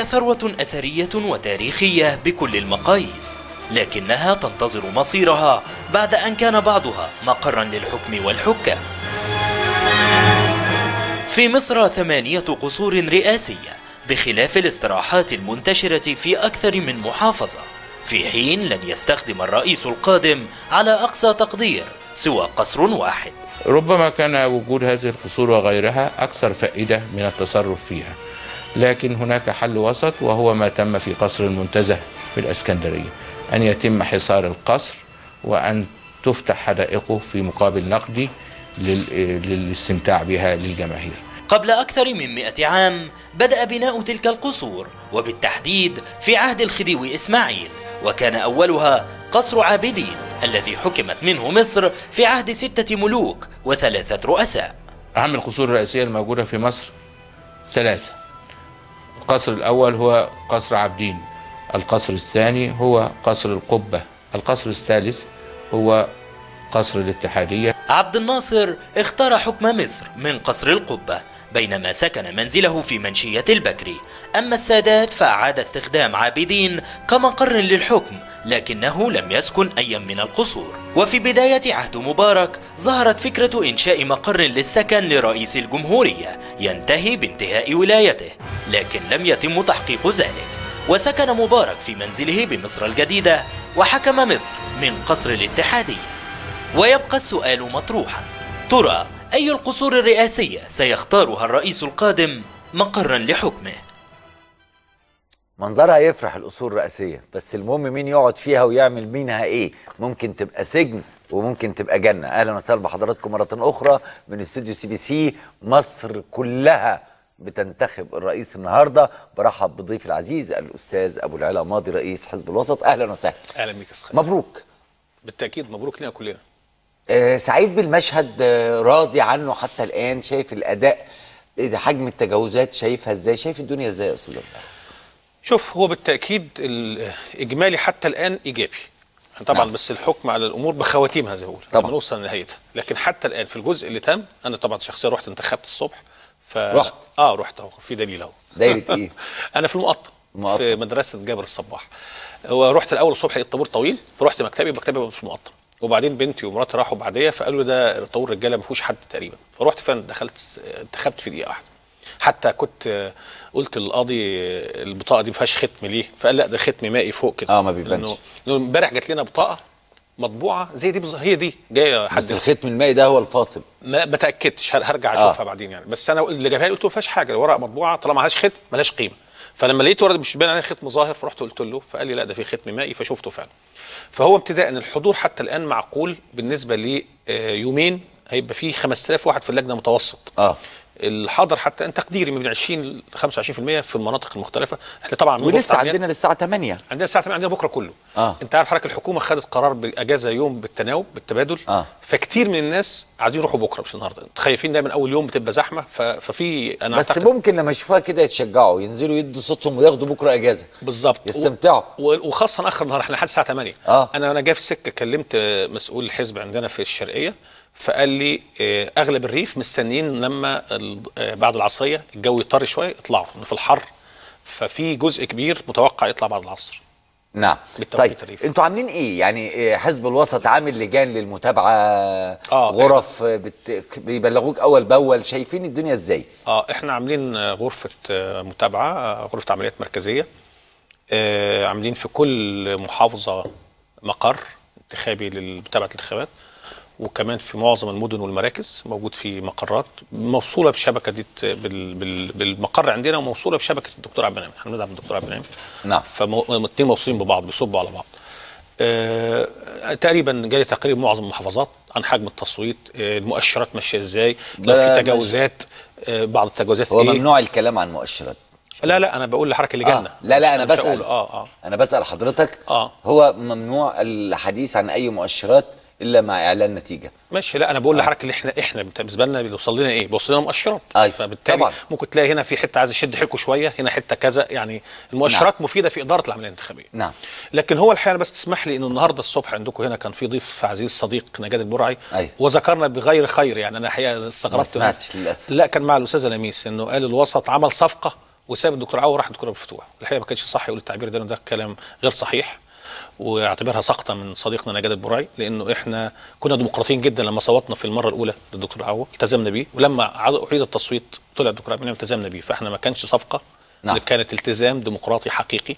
هي ثروة أثرية وتاريخية بكل المقاييس لكنها تنتظر مصيرها بعد أن كان بعضها مقرا للحكم والحكام. في مصر ثمانية قصور رئاسية بخلاف الاستراحات المنتشرة في أكثر من محافظة. في حين لن يستخدم الرئيس القادم على أقصى تقدير سوى قصر واحد. ربما كان وجود هذه القصور وغيرها أكثر فائدة من التصرف فيها. لكن هناك حل وسط وهو ما تم في قصر المنتزه في الإسكندرية أن يتم حصار القصر وأن تفتح حدائقه في مقابل نقدي لل- للاستمتاع بها للجماهير. قبل أكثر من مئة عام بدأ بناء تلك القصور وبالتحديد في عهد الخديوي إسماعيل. وكان أولها قصر عابدين الذي حكمت منه مصر في عهد ستة ملوك وثلاثة رؤساء. أهم القصور الرئيسية الموجودة في مصر؟ ثلاثة. القصر الأول هو قصر عابدين القصر الثاني هو قصر القبة القصر الثالث هو قصر الاتحادية. عبد الناصر اختار حكم مصر من قصر القبة. بينما سكن منزله في منشية البكري أما السادات فأعاد استخدام عابدين كمقر للحكم لكنه لم يسكن أيا من القصور. وفي بداية عهد مبارك ظهرت فكرة إنشاء مقر للسكن لرئيس الجمهورية ينتهي بانتهاء ولايته لكن لم يتم تحقيق ذلك. وسكن مبارك في منزله بمصر الجديدة وحكم مصر من قصر الاتحادية. ويبقى السؤال مطروحا ترى أي القصور الرئاسية سيختارها الرئيس القادم مقرا لحكمه؟ منظرها يفرح القصور الرئاسية بس المهم مين يقعد فيها ويعمل منها إيه؟ ممكن تبقى سجن وممكن تبقى جنة. أهلا وسهلا بحضراتكم مرة أخرى من استوديو سي بي سي. مصر كلها بتنتخب الرئيس النهارده. برحب بضيف العزيز الأستاذ أبو العلا ماضي رئيس حزب الوسط. أهلا وسهلا. أهلا بيك. مبروك. بالتأكيد مبروك لنا كلنا. سعيد بالمشهد آه راضي عنه حتى الآن شايف الأداء إيه حجم التجاوزات شايفها إزاي شايف الدنيا إزاي يا أستاذ؟ شوف هو بالتأكيد الاجمالي حتى الآن إيجابي طبعا نعم. بس الحكم على الأمور بخواتيمها زي ما بقول طبعا. نوصل لنهايتها لكن حتى الآن في الجزء اللي تم أنا طبعا شخصيا رحت انتخبت الصبح ف رحت؟ آه رحت أهو في دليل أهو دايرة إيه؟ أنا في المقطم. في مدرسة جابر الصباح هو رحت الأول الصبح لقيت طابور طويل فرحت مكتبي مكتبي في المقطم وبعدين بنتي ومراتي راحوا بعديا فقالوا ده طابور رجاله ما فيهوش حد تقريبا. فرحت فعلا دخلت انتخبت في دقيقة واحدة. حتى كنت آه، قلت للقاضي آه، البطاقة دي ما فيهاش ختم ليه؟ فقال لا ده ختم مائي فوق كده. آه، ما بيبانش. امبارح جات لنا بطاقة مطبوعة زي دي بالظبط هي دي جاية حد بس الختم المائي ده هو الفاصل. ما ما تأكدتش هر- هرجع آه. أشوفها بعدين يعني. بس أنا اللي جابها لي قلت له ما فيهاش حاجة الورقه مطبوعة طالما ما لهاش ختم ملهاش قيمة. فلما لقيت ورقه مش باين عليها ختم ظاهر فرحت قلت له فقال لي لا ده في ختم مائي فشفته فعلا. فهو ابتداء الحضور حتى الآن معقول بالنسبة ليومين هيبقى فيه 5000 واحد في اللجنة متوسط. آه. الحاضر حتى إن تقديري من 20 ل 25% في المناطق المختلفة إحنا طبعا ولسه عندنا للساعة 8 عندنا الساعة 8 عندنا بكرة كله آه. أنت عارف حضرتك الحكومة خدت قرار بأجازة يوم بالتناوب بالتبادل آه. فكتير من الناس عايزين يروحوا بكرة مش النهارده خايفين دايما أول يوم بتبقى زحمة. ففي أنا بس أعتقد- ممكن لما يشوفوها كده يتشجعوا ينزلوا يدوا صوتهم وياخدوا بكرة أجازة بالظبط يستمتعوا. وخاصة آخر النهار إحنا لحد الساعة 8 آه. أنا وأنا جاي في السكه كلمت مسؤول الحزب عندنا في الشرقية فقال لي آه، أغلب الريف مستنيين لما آه، بعد العصرية الجو يطري شوية يطلعوا في الحر ففي جزء كبير متوقع يطلع بعد العصر نعم طيب. أنتوا عاملين إيه يعني إيه، حزب الوسط عامل لجان للمتابعة آه. غرف آه، بت... بيبلغوك أول بأول شايفين الدنيا إزاي آه إحنا عاملين آه، غرفة آه، متابعة آه، غرفة عمليات مركزية آه، عاملين في كل محافظة مقر انتخابي لمتابعة الانتخابات وكمان في معظم المدن والمراكز موجود في مقرات موصولة بشبكة دي بال بال بالمقر عندنا وموصولة بشبكة الدكتور عبد المنعم إحنا بندعم الدكتور عبد المنعم نعم. فالاثنين موصولين ببعض بيصبوا على بعض. آه، تقريبا جالي تقرير معظم المحافظات عن حجم التصويت آه، المؤشرات ماشية إزاي؟ لو في تجاوزات آه، بعض التجاوزات هو إيه؟ ممنوع الكلام عن مؤشرات. لا لا أنا بقول لحضرتك اللي جالنا. آه. لا لا أنا بسأل. آه آه. أنا بسأل حضرتك. آه. هو ممنوع الحديث عن أي مؤشرات؟ إلا مع إعلان نتيجة ماشي لا أنا بقول لحضرتك اللي إحنا إحنا بالنسبة لنا بيوصل لنا إيه؟ بيوصل لنا مؤشرات أيوة. فبالتالي طبعاً. ممكن تلاقي هنا في حتة عايز يشد حيلكم شوية هنا حتة كذا يعني المؤشرات نعم. مفيدة في إدارة العملية الانتخابية نعم. لكن هو الحقيقة بس تسمح لي إنه النهارده الصبح عندكم هنا كان في ضيف عزيز صديق نجاد البرعي أيوة. وذكرنا بغير خير يعني أنا الحقيقة ما استغربت سمعتش للأسف لا كان مع الاستاذه لميس إنه قال الوسط عمل صفقة وساب الدكتور عوض وراح الدكتور الفتوح الحقيقة ما كانش صح يقول التعبير ده ده كلام غير صحيح واعتبرها سقطة من صديقنا نجاد البراي لأنه إحنا كنا ديمقراطيين جدا لما صوتنا في المرة الأولى للدكتور عوض التزمنا بيه ولما أعيد التصويت طلع الدكتور عبد التزمنا بيه فإحنا ما كانش صفقة نعم. نعم. كانت التزام ديمقراطي حقيقي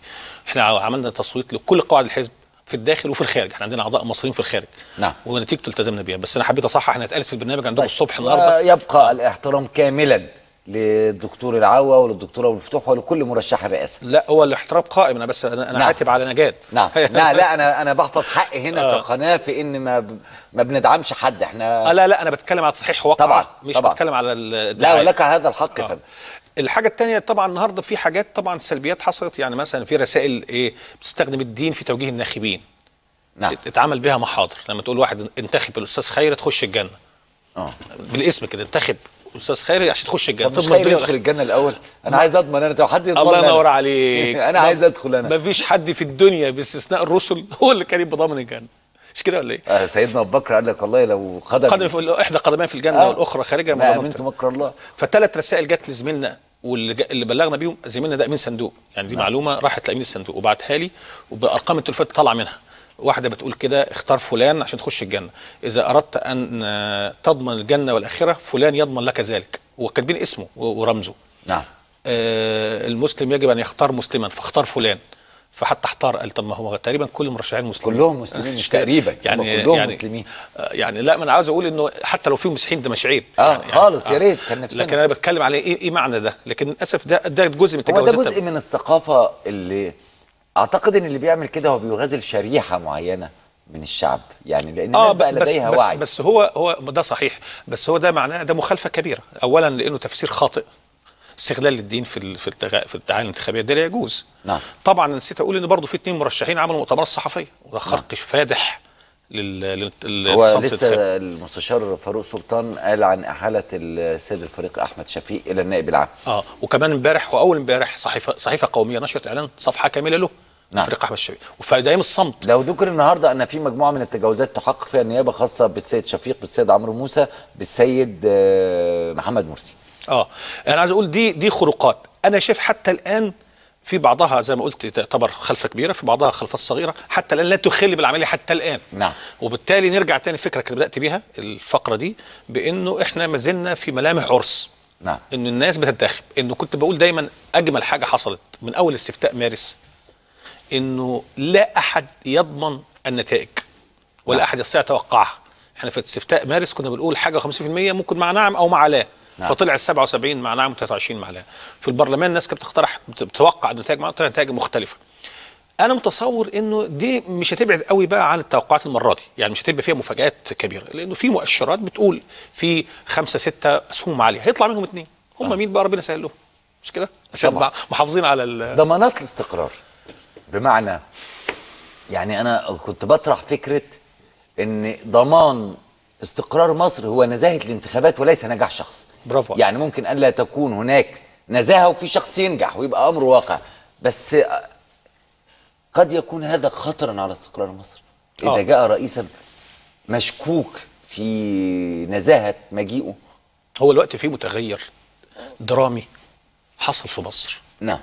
إحنا عملنا تصويت لكل قواعد الحزب في الداخل وفي الخارج إحنا عندنا أعضاء مصريين في الخارج نعم. ونتيجته التزمنا بيها بس أنا حبيت أصحح انها اتقالت في البرنامج عندكم الصبح النهارده يبقى الاحترام كاملا للدكتور العوا وللدكتور أبو الفتوح ولكل مرشح الرئاسة. لا هو الاحترام قائم. أنا بس أنا, أنا نعم. عاتب على نجاد نعم. لا لا أنا أنا بحفظ حقي هنا آه. كقناة في إن ما ب... ما بندعمش حد. إحنا آه لا لا أنا بتكلم على تصحيح واقع طبعاً، مش طبعاً. بتكلم على لا. ولك هذا الحق آه. الحاجة التانية طبعا النهارده في حاجات طبعا سلبيات حصلت. يعني مثلا في رسائل إيه بتستخدم الدين في توجيه الناخبين. نعم. ات- اتعمل بها محاضر. لما تقول واحد انتخب الأستاذ خيري تخش الجنة. آه. بالاسم كده انتخب. الاستاذ خيري عشان تخش الجنة. طب مش خير الدنيا يدخل الجنة الأول. أنا عايز أضمن أنا لو حد يضمن الله ينور. عليك. أنا عايز أدخل أنا. ما فيش حد في الدنيا باستثناء الرسل هو اللي كان يبقى ضامن الجنة. مش كده ولا إيه؟ آه سيدنا أبو بكر قال لك والله لو قدم قدم إحدى قدمين في الجنة آه. والأخرى خارجها ما من امنت ضمانته. مكر الله. فثلاث رسائل جت لزميلنا واللي اللي بلغنا بيهم زميلنا ده أمين صندوق. يعني دي معلومة راحت لأمين الصندوق وبعتها لي وبأرقام التليفونات طالعة منها. واحدة بتقول كده اختار فلان عشان تخش الجنة. إذا أردت أن آه، تضمن الجنة والآخرة فلان يضمن لك ذلك. وكاتبين اسمه ورمزه. نعم. آه، المسلم يجب أن يختار مسلما فاختار فلان. فحتى احتار قال طب ما هو تقريبا كل المرشحين مسلمين. كلهم مسلمين مش تقريبا يعني هم كلهم يعني مسلمين. آه، يعني لا ما أنا عاوز أقول إنه حتى لو فيهم مسيحيين ده مش عيب آه، يعني خالص، يا ريت، كان نفسنا. لكن أنا بتكلم على إيه إيه معنى ده؟ لكن للأسف ده ده جزء من هو ده التجاوزات جزء من الثقافة اللي أعتقد إن اللي بيعمل كده هو بيغازل شريحة معينة من الشعب. يعني لأن الناس بقى بس لديها بس وعي. بس هو هو ده صحيح. بس هو ده معناه ده مخالفة كبيرة. اولا لأنه تفسير خاطئ. استغلال الدين في في. في الدعايه الانتخابية. ده لا يجوز. نعم. طبعا نسيت أقول إن برضه في اثنين مرشحين عملوا مؤتمرات صحفية. وده خرق فادح. لل لل- هو لسه. المستشار فاروق سلطان قال عن احاله السيد الفريق أحمد شفيق إلى النائب العام آه وكمان امبارح وأول امبارح صحيفه صحيفة قومية نشرت إعلان صفحة كاملة له نعم. فريق أحمد الشفيق وفي دايم الصمت لو ذكر النهارده أن في مجموعة من التجاوزات تحقق فيها النيابة خاصة بالسيد شفيق بالسيد عمرو موسى بالسيد آه، محمد مرسي آه أنا عايز أقول دي دي خروقات أنا شايف حتى الآن في بعضها زي ما قلت تعتبر خلفة كبيرة في بعضها خلفات صغيرة حتى الآن لا تخل بالعملية حتى الآن نعم. وبالتالي نرجع تاني الفكرة اللي بدأت بيها الفقرة دي بإنه إحنا ما زلنا في ملامح عرس نعم. إن الناس بتنتخب إنه كنت بقول دايما أجمل حاجة حصلت من أول استفتاء مارس إنه لا أحد يضمن النتائج ولا نعم. أحد يستطيع يتوقعها إحنا في استفتاء مارس كنا بنقول حاجة 50% ممكن مع نعم أو مع لا نعم. فطلع ال 77 مع نعم و 23 مع لا. في البرلمان الناس كانت بتقترح بت- بتتوقع النتائج مع طلع نتائج مختلفة. أنا متصور إنه دي مش هتبعد قوي بقى عن التوقعات المرة دي. يعني مش هتبقى فيها مفاجآت كبيرة لأنه في مؤشرات بتقول في خمسة ستة أسهم عالية. هيطلع منهم اثنين هم مين بقى ربنا يسهل لهم؟ مش كده؟ عشان. محافظين على ضمانات الاستقرار. بمعنى يعني أنا كنت بطرح فكرة إن ضمان استقرار مصر هو نزاهة الانتخابات وليس نجاح شخص. برافو. يعني ممكن أن لا تكون هناك نزاهة وفي شخص ينجح ويبقى أمر واقع بس قد يكون هذا خطرا على استقرار مصر. إذا آه. جاء رئيسا مشكوك في نزاهة مجيئه. هو الوقت فيه متغير درامي حصل في مصر. نعم.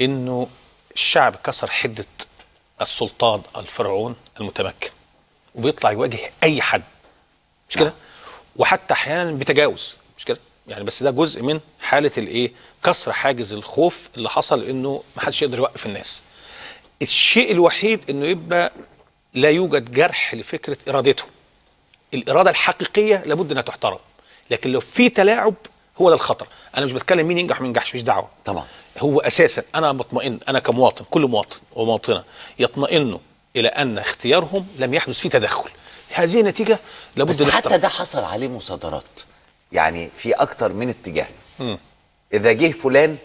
إنه الشعب كسر حدة السلطان الفرعون المتمكن وبيطلع يواجه أي حد. مش كده؟ وحتى أحيانا بتجاوز مش كده؟ يعني بس ده جزء من حالة الإيه؟ كسر حاجز الخوف اللي حصل إنه ما حدش يقدر يوقف الناس. الشيء الوحيد إنه يبقى لا يوجد جرح لفكرة إرادته. الإرادة الحقيقية لابد إنها تحترم. لكن لو في تلاعب هو ده الخطر. أنا مش بتكلم مين ينجح ومين ينجحش مش دعوة. طبعا. هو أساسا أنا مطمئن أنا كمواطن كل مواطن ومواطنة يطمئنوا إلى أن اختيارهم لم يحدث فيه تدخل. هذه نتيجة لابد بس حتى. ده حصل عليه مصادرات يعني في أكتر من اتجاه. إذا جه فلان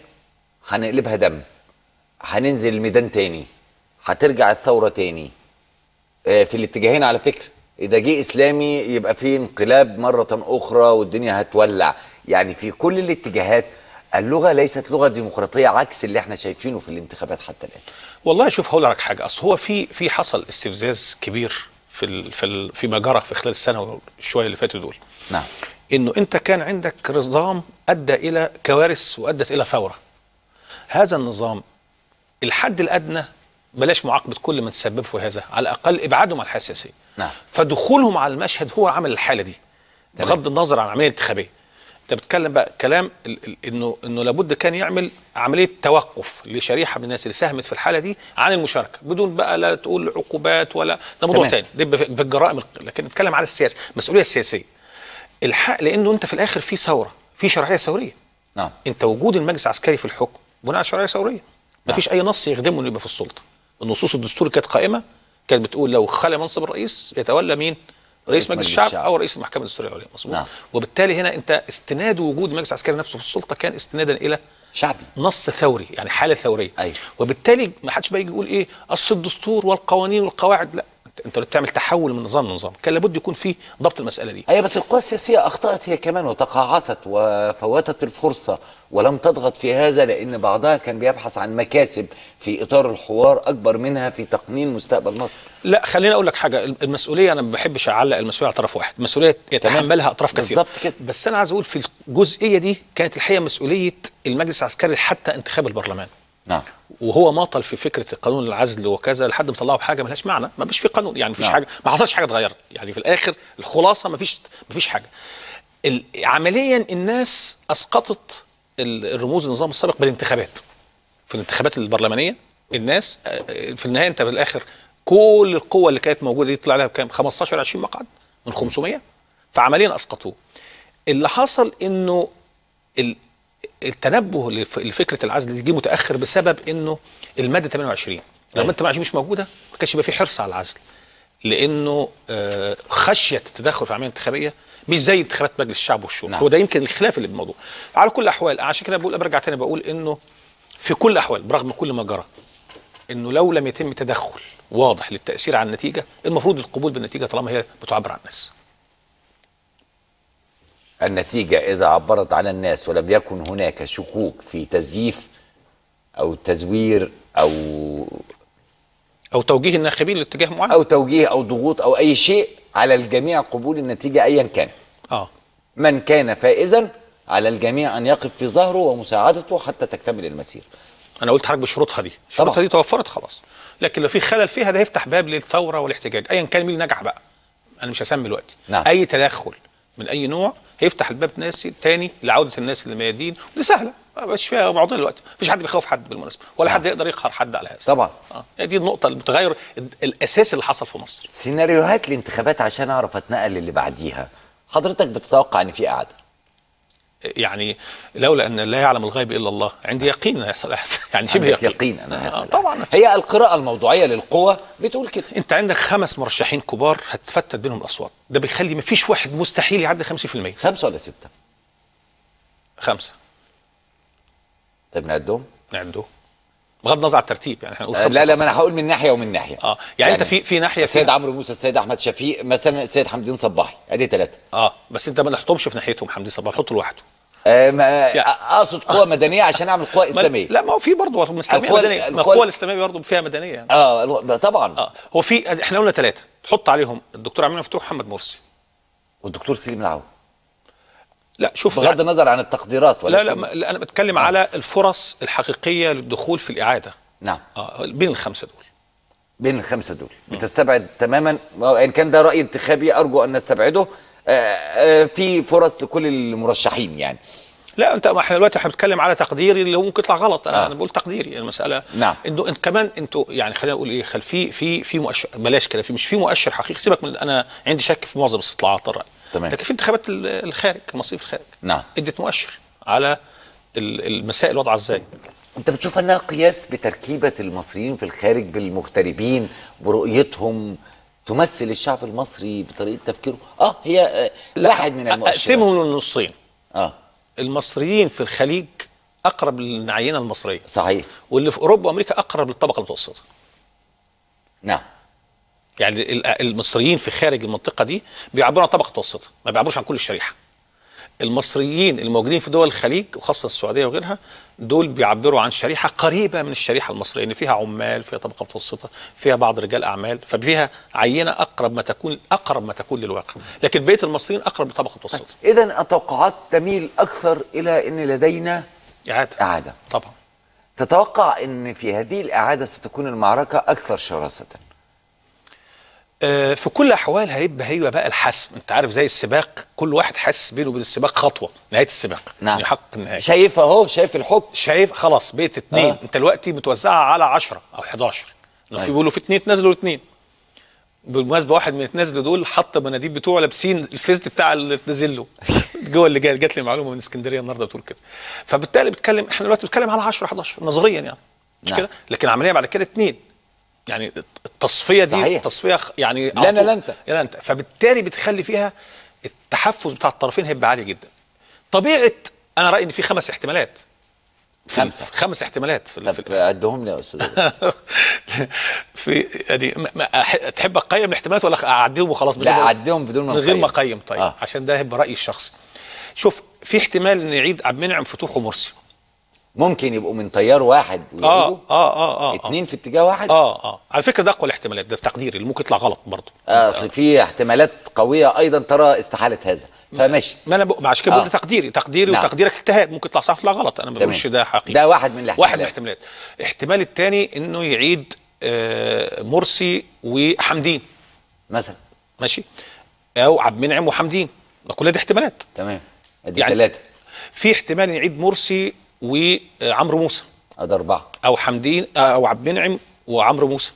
هنقلبها دم هننزل الميدان تاني هترجع الثورة تاني. آه، في الاتجاهين على فكرة. إذا جه إسلامي يبقى في انقلاب مرة أخرى والدنيا هتولع. يعني في كل الاتجاهات اللغة ليست لغة ديمقراطية عكس اللي إحنا شايفينه في الانتخابات حتى الآن. والله شوف هقول لك حاجة. أصل هو في في حصل استفزاز كبير في في فيما جرى في خلال السنة والشوية اللي فاتوا دول. نعم. إنه أنت كان عندك نظام أدى إلى كوارث وأدت إلى ثورة. هذا النظام الحد الأدنى بلاش معاقبة كل من تسبب في هذا على الأقل إبعادهم عن الحياة السياسيه نعم. فدخولهم على المشهد هو عمل الحالة دي بغض النظر عن العملية الانتخابيه انت بتتكلم بقى كلام انه انه لابد كان يعمل عملية توقف لشريحة من الناس اللي ساهمت في الحالة دي عن المشاركة بدون بقى لا تقول عقوبات ولا ده موضوع. تاني ده في الجرائم لكن نتكلم على السياسة المسؤوليه السياسيه الحق لأنه انت في الآخر في ثورة في شرعية ثورية. نعم. انت وجود المجلس العسكري في الحكم بناء على شرعية ثورية. ما فيش أي نص يخدمه إنه يبقى في السلطة. النصوص الدستوري كانت قائمة كانت بتقول لو خلى منصب الرئيس يتولى مين؟ رئيس مجلس الشعب أو رئيس المحكمة الدستورية العليا مظبوط؟ نعم. وبالتالي هنا أنت استناد وجود المجلس العسكري نفسه في السلطة كان استنادا إلى شعبي. نص ثوري يعني حالة ثورية. أيوة. وبالتالي ما حدش بقى يجي يقول إيه؟ اصل الدستور والقوانين والقواعد لا. انت بتعمل تحول من نظام لنظام كان لابد يكون في ضبط المسألة دي. أيوه بس القوى السياسية أخطأت هي كمان وتقاعست وفوتت الفرصة ولم تضغط في هذا لأن بعضها كان بيبحث عن مكاسب في إطار الحوار أكبر منها في تقنين مستقبل مصر. لا خليني أقول لك حاجة. المسؤولية أنا ما بحبش أعلق المسؤولية على طرف واحد. المسؤوليه يتحملها أطراف كثيرة. بالظبط كده. بس أنا عايز أقول في الجزئية دي كانت الحقيقة مسؤولية المجلس العسكري حتى انتخاب البرلمان. نعم. وهو ماطل في فكرة قانون العزل وكذا لحد ما طلعوا بحاجة ملهاش معنى. ما فيش في قانون يعني ما فيش نعم. حاجة ما حصلش حاجة اتغيرت. يعني في الآخر الخلاصة ما فيش ما فيش حاجة. عمليا الناس أسقطت ال- الرموز النظام السابق بالانتخابات. في الانتخابات البرلمانية الناس آه، في النهاية انت بالاخر كل القوة اللي كانت موجودة دي طلع لها كام 15 20 مقعد من 500 فعمليا أسقطوه. اللي حصل إنه التنبه لف- لفكرة العزل دي جه متأخر بسبب إنه المادة 28 لو الماده 28 مش موجودة ما كانش يبقى في حرص على العزل. لإنه آه، خشية التدخل في العملية الانتخابية مش زي انتخابات مجلس الشعب والشورى. نعم. هو ده يمكن الخلاف اللي بالموضوع على كل الأحوال عشان كده بقول برجع تاني بقول إنه في كل الأحوال برغم كل ما جرى إنه لو لم يتم تدخل واضح للتأثير على النتيجة المفروض القبول بالنتيجة طالما هي بتعبر عن الناس. النتيجة إذا عبرت عن الناس ولم يكن هناك شكوك في تزييف أو تزوير أو أو توجيه الناخبين لاتجاه معين. أو توجيه أو ضغوط أو أي شيء على الجميع قبول النتيجة ايا كان. آه. من كان فائزا على الجميع أن يقف في ظهره ومساعدته حتى تكتمل المسير. أنا قلت حضرتك بشروطها دي. شروطها دي توفرت خلاص. لكن لو في خلل فيها ده هيفتح باب للثورة والاحتجاج. ايا كان مين نجح بقى؟ أنا مش هسمي دلوقتي. نعم. أي تدخل من أي نوع هيفتح الباب ناس تاني لعودة الناس للميادين ودي سهلة ما بقاش فيها موضوع دلوقتي مفيش حد بيخوف حد بالمناسبة ولا نعم. حد يقدر يقهر حد على هذا. طبعا. آه هي دي النقطة المتغير الاساسي اللي حصل في مصر. سيناريوهات الانتخابات عشان أعرف أتنقل للي بعديها. حضرتك بتتوقع إن في قعده يعني لولا أن لا يعلم الغيب إلا الله عندي يقين انه هيحصل هيحصل. يعني شبه يقين, يقين أنا آه. طبعا. هي القراءة الموضوعية للقوى بتقول كده. أنت عندك خمس مرشحين كبار هتفتت بينهم الاصوات ده بيخلي مفيش واحد مستحيل يعدي 50% خمسة ولا ستة؟ خمسة. طب نعدهم نعده بغض النظر عن الترتيب يعني إحنا نقول آه، لا لا ما أنا هقول من ناحية ومن ناحية. آه يعني, أنت في في ناحية السيد عمرو موسى السيد أحمد شفيق مثلا السيد حمدين صباحي. أدي ثلاثة آه بس أنت ما نحطهمش في ناحيتهم حمدي صباح حطه لوحده. ما يعني- أقصد قوة مدنية عشان أعمل قوة ما- إسلامية. لا ما هو في برضه إسلامية مدنية. القوى الإسلامية برضه فيها مدنية. يعني آه طبعا. آه هو في إحنا قلنا ثلاثة تحط عليهم الدكتور عماد مفتوح محمد مرسي. والدكتور سليم العون. لا شوف بغض النظر عن التقديرات لا لا ما- لا، أنا بتكلم على الفرص الحقيقية للدخول في الإعادة. نعم. آه بين الخمسة دول. بين الخمسة دول. بتستبعد تماما. وإن كان ده رأي انتخابي أرجو أن نستبعده. آه، آه، في فرص لكل المرشحين يعني لا انت ما إحنا دلوقتي إحنا بنتكلم على تقديري اللي هو ممكن يطلع غلط أنا آه. أنا بقول تقديري المسألة نعم. انه انت كمان أنتوا يعني خلينا نقول إيه خل في في في مؤشر بلاش كده في مش في مؤشر حقيقي سيبك من أنا عندي شك في معظم استطلاعات الرأي تمام. لكن في انتخابات ال- الخارج المصيف الخارج نعم. ادت مؤشر على ال- المسائل وضعها إزاي انت بتشوف انها قياس بتركيبة المصريين في الخارج بالمغتربين برؤيتهم تمثل الشعب المصري بطريقة تفكيره. آه هي آه، واحد من المؤشرات. اقسمهم للنصين آه. المصريين في الخليج أقرب للعينه المصرية. صحيح. واللي في أوروبا وأمريكا أقرب للطبقة المتوسطة. نعم. يعني ال- المصريين في خارج المنطقة دي بيعبروا عن طبقة متوسطة ما بيعبروش عن كل الشريحة. المصريين الموجودين في دول الخليج وخاصة السعودية وغيرها دول بيعبروا عن شريحة قريبة من الشريحة المصرية إن فيها عمال فيها طبقة متوسطه فيها بعض رجال أعمال ففيها عينة أقرب ما تكون أقرب ما تكون للواقع. لكن بقية المصريين أقرب لطبقه متوسطه اذا التوقعات تميل أكثر إلى إن لدينا إعادة. إعادة. طبعا. تتوقع إن في هذه الإعادة ستكون المعركة أكثر شراسة؟ في كل الاحوال هيبقى هي بقى الحسم. أنت عارف زي السباق كل واحد حاسس بينه وبين السباق خطوة نهاية السباق نعم. يحقق النهاية. شايف أهو شايف الحكم. شايف خلاص بقيت اتنين. آه. آه. أنت دلوقتي متوزعه على 10 أو 11 لو في أيوة. بيقولوا في اتنين تنزلوا اتنين. بالمناسبة واحد من النازل دول حط مناديب بتوعه لابسين الفيست بتاع اللي نازل له جوه اللي جاي جات لي معلومة من اسكندرية النهارده بتقول كده. فبالتالي بتكلم إحنا دلوقتي بنتكلم على 10 11 نظريا يعني. مش نعم. كده؟ لكن العملية بعد كده اتنين. يعني التصفية دي صحيح. تصفيه يعني لا طول- لا أنت. لا انت فبالتالي بتخلي فيها التحفز بتاع الطرفين هيبقى عالي جدا طبيعة أنا رأيي إن في خمس احتمالات خمسة. في خمس احتمالات في, طب عدهم لي يا أستاذ في يعني ما- تحب أقيم الاحتمالات ولا أعديهم وخلاص بدون لا عدهم بدون ما من غير ما. أقيم طيب آه. آه. عشان ده هيبقى رأيي الشخصي شوف في احتمال إن يعيد عبد المنعم فتوح ومرسي ممكن يبقوا من تيار واحد آه ويعيدوا آه آه آه. اتنين في اتجاه واحد؟ آه آه. على فكرة ده أقوى الاحتمالات ده في تقديري اللي ممكن يطلع غلط برضه. آه، أصل في احتمالات قوية أيضا ترى استحالة هذا. فماشي. ما أنا ب... عشان كده بقول آه. تقديري تقديري نعم. وتقديرك اجتهاد. ممكن يطلع صح يطلع غلط. أنا ما. بقولش ده حقيقي. ده واحد من الاحتمالات. واحد من الاحتمالات. الاحتمال الثاني إنه يعيد آه مرسي وحمدين. مثلا. ماشي؟ أو عبد المنعم وحمدين. كل دي احتمالات. تمام. أدي يعني- ثلاثة في احتمال يعيد مرسي وعمرو موسى. ادي أربعة. أو حمدين أو عبد المنعم وعمرو موسى.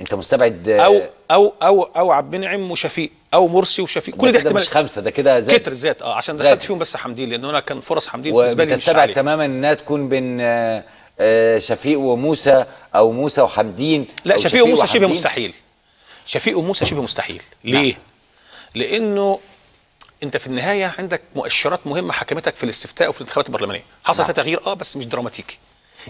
أنت مستبعد أو أو أو أو عبد المنعم وشفيق أو مرسي وشفيق. كل ده دي كده مش احتمالات خمسة ده كده زاد. كتر زاد. آه عشان. دخلت فيهم بس حمدين لأن أنا كان فرص حمدين بالنسبة لي مش عالية. تماما إنها تكون بين آه، آه، شفيق وموسى أو موسى وحمدين لا شفيق وموسى شبه. مستحيل. شفيق وموسى شبه مستحيل. ليه؟ لأنه انت في النهاية عندك مؤشرات مهمة حكمتك في الاستفتاء وفي الانتخابات البرلمانية. حصل نعم. فيها تغيير آه بس مش دراماتيكي.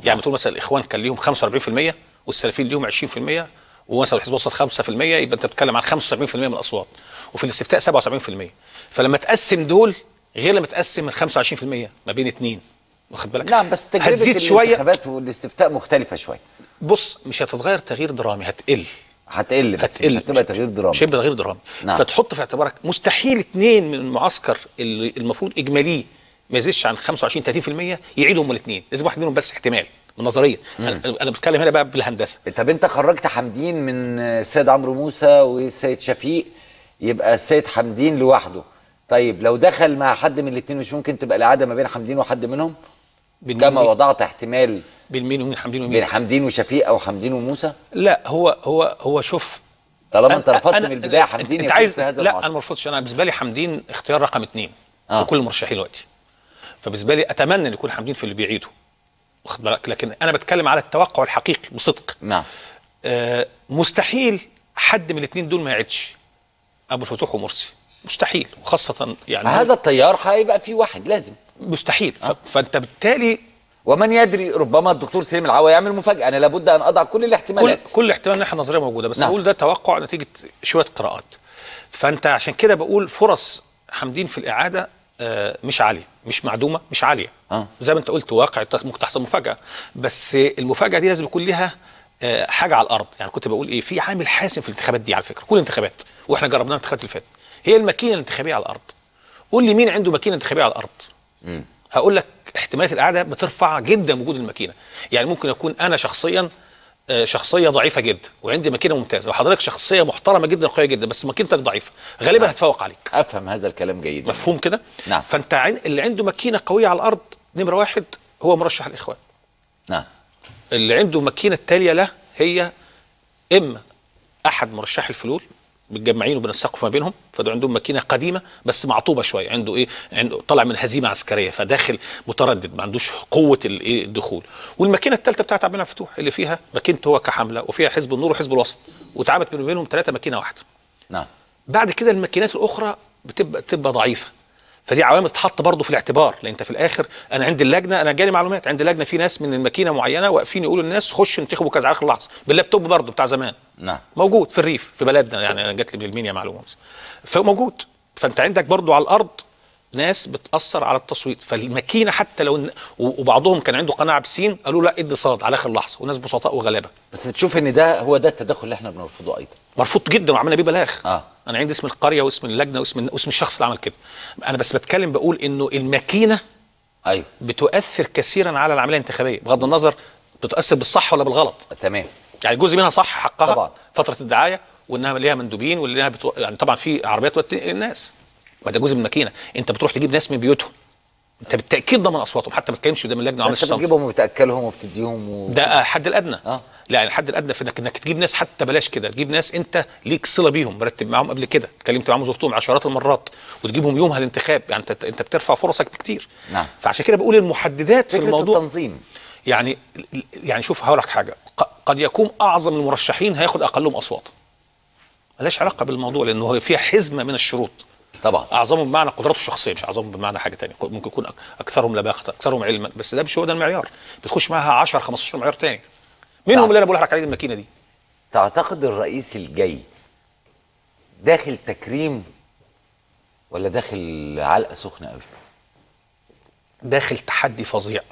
يعني بتقول مثلا الإخوان كان ليهم 45% والسلفيين ليهم 20% ومثلا الحزب الوسط 5% يبقى أنت بتتكلم عن 75% من الأصوات. وفي الاستفتاء 77% فلما تقسم دول غير لما تقسم ال 25% ما بين اثنين واخد بالك؟ نعم بس تجربة الانتخابات والاستفتاء مختلفة شوية. بص مش هتتغير تغيير درامي هتقل. هتقل بس هتقل مش هتبقى تغيير درامي. مش هيبقى تغيير درامي. نعم. فتحط في اعتبارك مستحيل اثنين من المعسكر اللي المفروض اجماليه ما يزيدش عن 25 30% يعيدوا هم الاثنين لازم واحد منهم بس احتمال من نظريا أنا أنا بتكلم هنا بقى بالهندسة. طب انت خرجت حمدين من السيد عمرو موسى والسيد شفيق يبقى السيد حمدين لوحده. طيب لو دخل مع حد من الاثنين مش ممكن تبقى الإعادة ما بين حمدين وحد منهم؟ كما وضعت احتمال بين مين ومين حمدين ومين؟ بين حمدين وشفيق أو حمدين وموسى؟ لا هو هو هو شوف طالما انت رفضت من البداية حمدين انت عايز هذا لا المعسكر. أنا ما رفضتش. أنا بالنسبة لي حمدين اختيار رقم اثنين آه. في كل المرشحين دلوقتي. فبالنسبة لي أتمنى إن يكون حمدين في اللي بيعيدوا واخد بالك؟ لكن أنا بتكلم على التوقع الحقيقي بصدق. نعم. آه، مستحيل حد من الاثنين دول ما يعدش أبو الفتوح ومرسي. مستحيل. وخاصة يعني هذا التيار هيبقى فيه واحد لازم. مستحيل. ف... فأنت بالتالي ومن يدري ربما الدكتور سليم العوا يعمل مفاجأة. أنا لابد أن أضع كل كل الاحتمالات كل احتمال ناحيه نظرية موجودة بس نعم. أقول ده توقع نتيجة شوية قراءات. فأنت عشان كده بقول فرص حمدين في الإعادة آه، مش عالية مش معدومة مش عالية. آه. زي ما أنت قلت واقع ممكن تحصل مفاجأة. بس المفاجأة دي لازم يكون لها آه، حاجة على الأرض. يعني كنت بقول إيه في عامل حاسم في الانتخابات دي على فكرة كل الانتخابات. وإحنا جربناها الانتخابات اللي فاتت. هي الماكينة الانتخابية على الأرض. قول لي مين عنده ماكينة انتخابية على الأرض. هقول لك احتمالات الاعاده بترفع جدا وجود الماكينة. يعني ممكن أكون أنا شخصيا آه، شخصية ضعيفة جدا وعندي ماكينة ممتازة وحضرتك شخصية محترمة جدا قويه جدا بس ماكينتك ضعيفة. غالبا هتفوق عليك. أفهم هذا الكلام جيدا مفهوم كده؟ نعم. فأنت اللي عنده ماكينة قوية على الأرض نمرة واحد هو مرشح الإخوان. نعم. اللي عنده ماكينة التاليه له هي إما أحد مرشحي الفلول متجمعين وبنسقوا ما بينهم فده عندهم ماكينة قديمة بس معطوبة شوية عنده إيه؟ عنده طلع من هزيمة عسكرية فداخل متردد ما عندوش قوة الايه الدخول. والماكينة الثالثه بتاعت عبد فتوح اللي فيها ماكينته هو كحملة وفيها حزب النور وحزب الوسط واتعملت من بينهم ثلاثة ماكينة واحدة. نعم. بعد كده الماكينات الأخرى بتبقى بتبقى ضعيفة. فدي عوامل تتحط برضه في الاعتبار لأن أنت في الآخر أنا عندي اللجنة أنا جالي معلومات عندي لجنة في ناس من الماكينة معينة واقفين يقولوا للناس خشوا انتخبوا كذا على اخر لحظه باللابتوب برضه بتاع زمان. نعم. موجود في الريف في بلدنا يعني أنا جات لي من المنيا معلومة فموجود. فأنت عندك برضه على الأرض ناس بتأثر على التصويت. فالماكينة حتى لو وبعضهم كان عنده قناعة بسين قالوا لا إدي صاد على آخر لحظة. وناس بسطاء وغلابة. بس بتشوف إن ده هو ده التدخل اللي إحنا بنرفضه أيضا. مرفوض جدا وعملنا بيه بلاغ. آه. أنا عندي اسم القرية واسم اللجنة واسم واسم الشخص اللي عمل كده. أنا بس بتكلم بقول إنه الماكينة أيوه. بتؤثر كثيرا على العملية الانتخابية. بغض النظر بتؤثر بالصح ولا بالغلط. تمام. يعني جزء منها صح حقها طبعا. فترة الدعاية وإنها ليها مندوبين واللي ليها بتو... يعني طبعا في عربيات الناس. ما ده جزء من الماكينه انت بتروح تجيب ناس من بيوتهم. انت بالتأكيد ضمن أصواتهم. حتى ما تتكلمش قدام اللجنة وعامل انت صمت بتجيبهم وبتأكلهم وبتديهم و... ده الحد الأدنى. آه. لا يعني الحد الأدنى في انك إنك تجيب ناس حتى بلاش كده. تجيب ناس أنت ليك صلة بيهم. مرتب معاهم قبل كده. اتكلمت معاهم وزرتهم عشرات المرات. وتجيبهم يومها الانتخاب. يعني انت أنت بترفع فرصك بكتير. نعم. فعشان كده بقول المحددات في الموضوع التنظيم. يعني يعني شوف هقول لك حاجة قد يكون أعظم المرشحين هياخد أقلهم اصوات ملهاش علاقة بالموضوع لأنه فيها حزمة من الشروط. طبعا. أعظمهم بمعنى قدراته الشخصية مش أعظمهم بمعنى حاجة تانية. ممكن يكون أكثرهم لباقة أكثرهم علما بس ده مش هو ده المعيار. بتخش معاها 10 15 معيار تاني. منهم. اللي أنا بقول لك عليه الماكينة دي. تعتقد الرئيس الجاي داخل تكريم ولا داخل علقة سخنة قوي؟ داخل تحدي فظيع.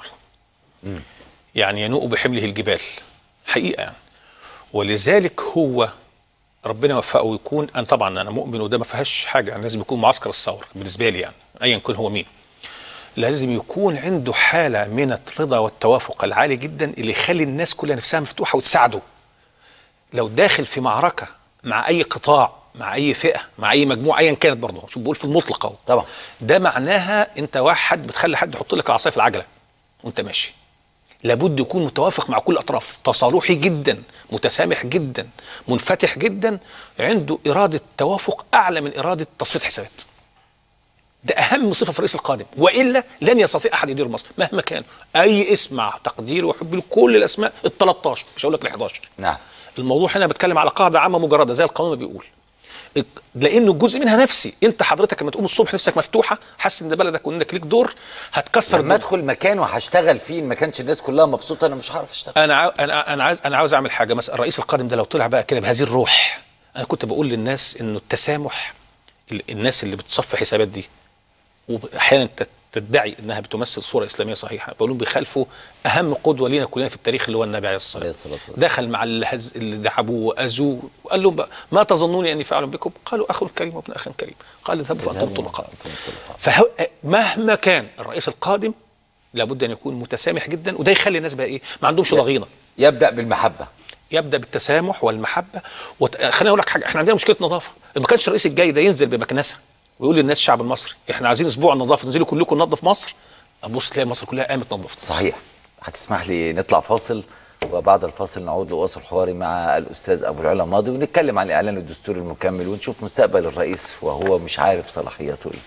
يعني ينوء بحمله الجبال. حقيقة يعني. ولذلك هو ربنا وفقه ويكون. أنا طبعا أنا مؤمن وده ما فيهاش حاجة. لازم يكون معسكر الثورة بالنسبة لي يعني ايا كان هو مين. لازم يكون عنده حالة من الرضا والتوافق العالي جدا اللي يخلي الناس كلها نفسها مفتوحة وتساعده. لو داخل في معركة مع أي قطاع مع أي فئة مع أي مجموعة ايا كانت برضه شوف بقول في المطلق أهو. طبعا. ده معناها أنت واحد بتخلي حد يحط لك العصايه في العجلة وأنت ماشي. لابد يكون متوافق مع كل الأطراف. تصالحي جدا متسامح جدا منفتح جدا عنده إرادة توافق أعلى من إرادة تصفية حسابات. ده أهم صفة في الرئيس القادم. وإلا لن يستطيع أحد يدير مصر مهما كان. أي اسم مع تقديري وحبي لكل الأسماء ال 13 مش هقول لك ال 11 نعم. الموضوع هنا بتكلم على قاعدة عامة مجردة زي القانون ما بيقول. لأنه جزء منها نفسي. أنت حضرتك لما تقوم الصبح نفسك مفتوحة حاسس إن بلدك وإنك ليك دور هتكسر لما. أدخل مكان وهشتغل فيه ما كانش الناس كلها مبسوطة أنا مش هعرف أشتغل. أنا عاو... أنا أنا عايز أنا عاوز أعمل حاجة. مثلا الرئيس القادم ده لو طلع بقى كده بهذه الروح أنا كنت بقول للناس إنه التسامح ال- الناس اللي بتصفي حسابات دي وأحيانا تدعي إنها بتمثل صورة إسلامية صحيحة. بقول لهم بيخالفوا أهم قدوة لينا كلنا في التاريخ اللي هو النبي عليه الصلاة والسلام. دخل مع اللي, هز... اللي دعبوه وأذوه وقال لهم بقى ما تظنون أني فاعل بكم؟ قالوا أخ كريم وابن أخ كريم. قال اذهبوا فأنتم طلقاء. فأنتم طلقاء. فهو مهما كان الرئيس القادم لابد أن يكون متسامح جدا وده يخلي الناس بقى إيه؟ ما عندهمش ضغينة. يبدأ بالمحبة. يبدأ بالتسامح والمحبة. وت... خليني أقول لك حاجة إحنا عندنا مشكلة نظافة. ما كانش الرئيس الجاي ده ينزل بمكنسة. ويقول للناس الشعب المصري إحنا عايزين أسبوع النظافه تنزلوا كلكم ننظف مصر. أبص تلاقي مصر كلها قامت نظفت. صحيح. هتسمح لي نطلع فاصل وبعد الفاصل نعود لواصل حواري مع الأستاذ أبو العلا ماضي ونتكلم عن الإعلان الدستوري المكمل ونشوف مستقبل الرئيس وهو مش عارف صلاحياته إيه.